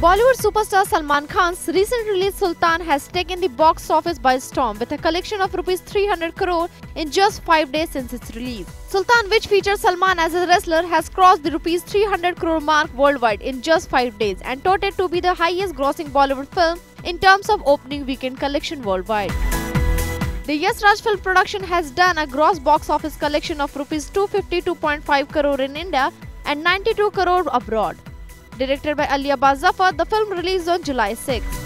Bollywood superstar Salman Khan's recent release Sultan has taken the box office by storm with a collection of rupees 300 crore in just 5 days since its release. Sultan, which features Salman as a wrestler, has crossed the rupees 300 crore mark worldwide in just 5 days and touted to be the highest grossing Bollywood film in terms of opening weekend collection worldwide. The Yash Raj film production has done a gross box office collection of rupees 252.5 crore in India and 92 crore abroad. Directed by Ali Abbas Zafar, the film released on July 6.